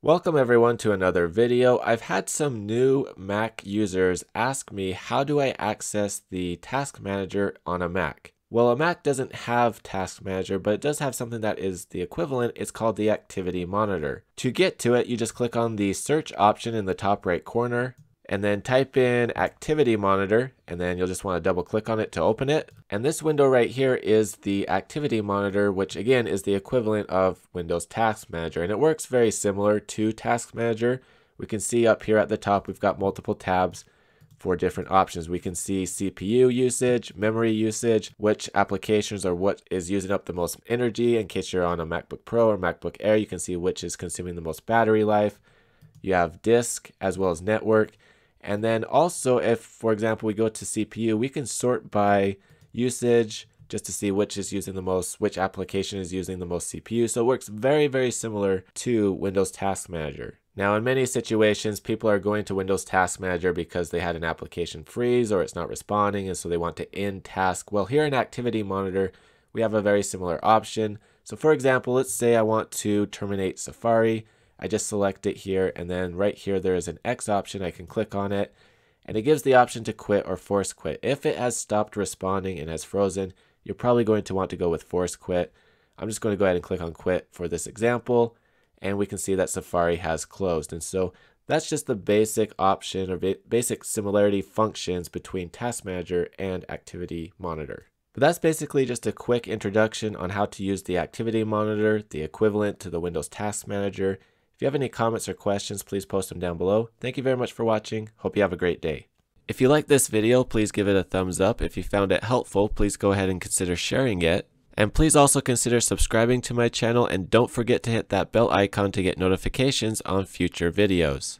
Welcome everyone to another video. I've had some new Mac users ask me how do I access the Task Manager on a Mac? Well, a Mac doesn't have Task Manager, but it does have something that is the equivalent. It's called the Activity Monitor. To get to it, you just click on the search option in the top right corner and then type in activity monitor and then you'll just want to double click on it to open it. And this window right here is the activity monitor, which again is the equivalent of Windows Task Manager. And it works very similar to Task Manager. We can see up here at the top, we've got multiple tabs for different options. We can see CPU usage, memory usage, which applications are what is using up the most energy. In case you're on a MacBook Pro or MacBook Air, you can see which is consuming the most battery life. You have disk as well as network. And then also if, for example, we go to CPU, we can sort by usage just to see which is using the most, which application is using the most CPU. So it works very, very similar to Windows Task Manager. Now, in many situations, people are going to Windows Task Manager because they had an application freeze or it's not responding, and so they want to end task. Well, here in Activity Monitor, we have a very similar option. So for example, let's say I want to terminate Safari. I just select it here and then right here there is an X option. I can click on it and it gives the option to quit or force quit. If it has stopped responding and has frozen, you're probably going to want to go with force quit. I'm just going to go ahead and click on quit for this example and we can see that Safari has closed. And so that's just the basic option or basic similarity functions between Task Manager and Activity Monitor. But that's basically just a quick introduction on how to use the Activity Monitor, the equivalent to the Windows Task Manager, if you have any comments or questions, please post them down below. Thank you very much for watching. Hope you have a great day. If you like this video, please give it a thumbs up. If you found it helpful, please go ahead and consider sharing it. And please also consider subscribing to my channel and don't forget to hit that bell icon to get notifications on future videos.